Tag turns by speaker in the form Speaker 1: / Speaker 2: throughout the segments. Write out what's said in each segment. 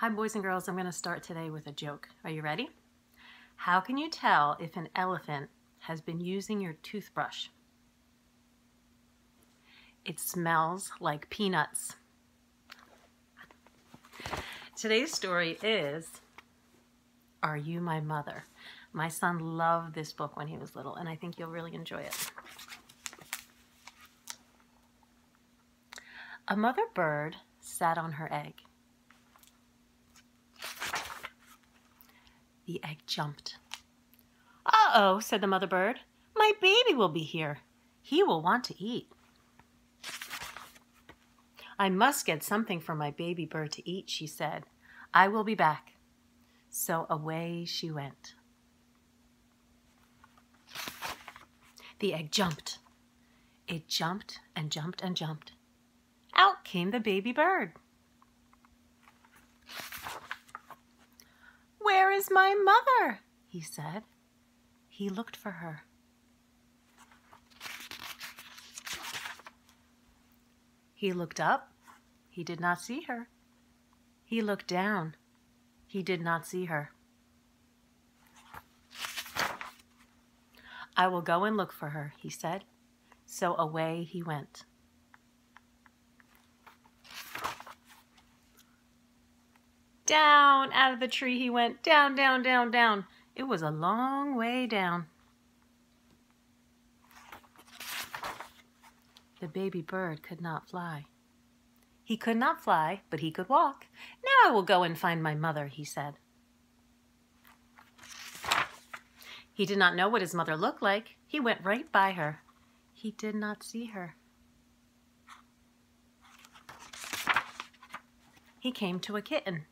Speaker 1: Hi, boys and girls. I'm going to start today with a joke. Are you ready? How can you tell if an elephant has been using your toothbrush? It smells like peanuts. Today's story is Are You My Mother? My son loved this book when he was little, and I think you'll really enjoy it. A mother bird sat on her egg. The egg jumped. Uh-oh, said the mother bird. My baby will be here. He will want to eat. I must get something for my baby bird to eat, she said. I will be back. So away she went. The egg jumped. It jumped and jumped and jumped. Out came the baby bird. My mother? he said. He looked for her. He looked up. He did not see her. He looked down. He did not see her. I will go and look for her, he said. So away he went. Down out of the tree he went, down, down, down, down. It was a long way down. The baby bird could not fly. He could not fly, but he could walk. Now I will go and find my mother, he said. He did not know what his mother looked like. He went right by her. He did not see her. He came to a kitten.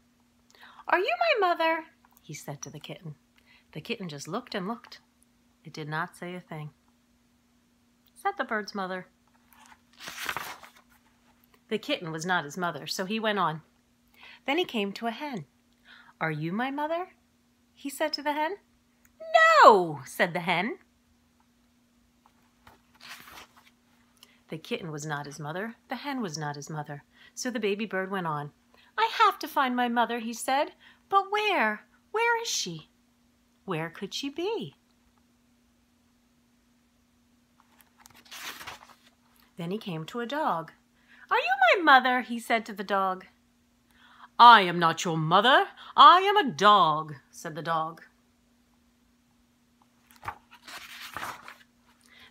Speaker 1: Are you my mother? he said to the kitten. The kitten just looked and looked. It did not say a thing. That the bird's mother? The kitten was not his mother, so he went on. Then he came to a hen. Are you my mother? he said to the hen. No, said the hen. The kitten was not his mother. The hen was not his mother. So the baby bird went on. I have to find my mother, he said. But where? Where is she? Where could she be? Then he came to a dog. Are you my mother? he said to the dog. I am not your mother. I am a dog, said the dog.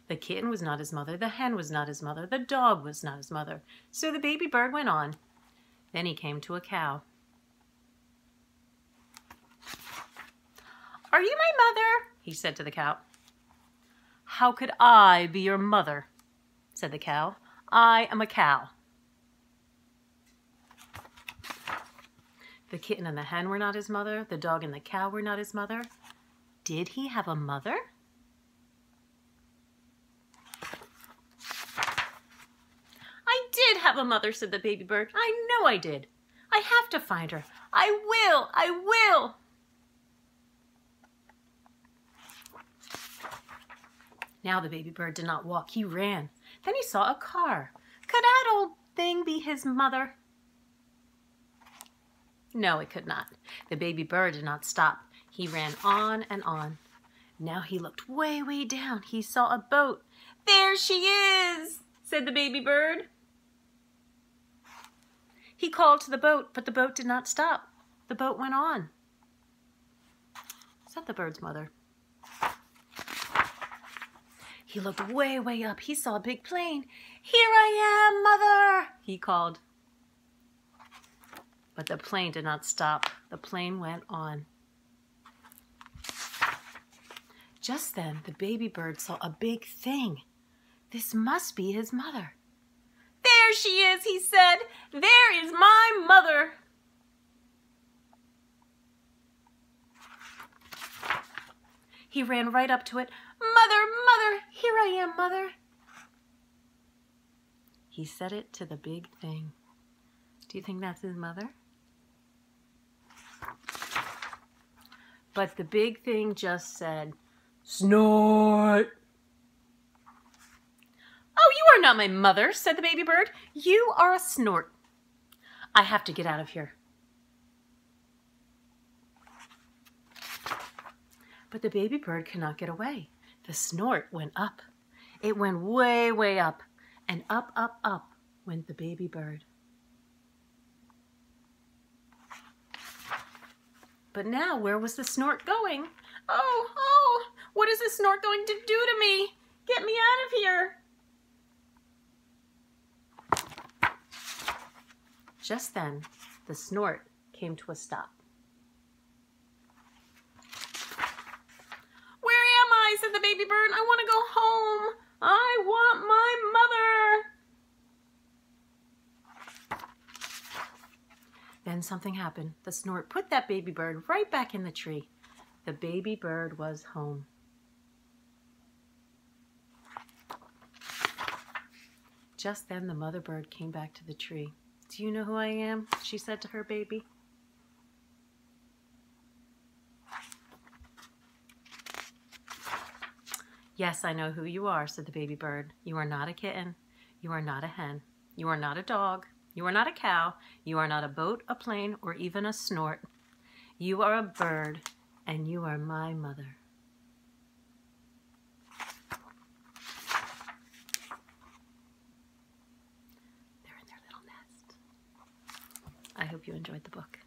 Speaker 1: The kitten was not his mother, the hen was not his mother, the dog was not his mother. So the baby bird went on. Then he came to a cow. Are you my mother? he said to the cow. How could I be your mother? said the cow. I am a cow. The kitten and the hen were not his mother. The dog and the cow were not his mother. Did he have a mother? I did have a mother, said the baby bird. I know I did. I have to find her. I will. I will. Now the baby bird did not walk. He ran. Then he saw a car. Could that old thing be his mother? No, it could not. The baby bird did not stop. He ran on and on. Now he looked way, way down. He saw a boat. There she is, said the baby bird. He called to the boat, but the boat did not stop. The boat went on. Is that the bird's mother? He looked way, way up. He saw a big plane. Here I am, mother, he called. But the plane did not stop. The plane went on. Just then, the baby bird saw a big thing. This must be his mother. There she is, he said. There is my mother. He ran right up to it. Mother, mother, here I am, mother. He said it to the big thing. Do you think that's his mother? But the big thing just said, Snort! not my mother, said the baby bird. You are a snort. I have to get out of here. But the baby bird cannot get away. The snort went up. It went way, way up. And up, up, up went the baby bird. But now, where was the snort going? Oh, oh, what is the snort going to do to me? Get me out of here. Just then, the snort came to a stop. Where am I? said the baby bird. I want to go home. I want my mother. Then something happened. The snort put that baby bird right back in the tree. The baby bird was home. Just then the mother bird came back to the tree. Do you know who I am? She said to her baby. Yes, I know who you are, said the baby bird. You are not a kitten. You are not a hen. You are not a dog. You are not a cow. You are not a boat, a plane, or even a snort. You are a bird, and you are my mother. They're in their little nest. I hope you enjoyed the book.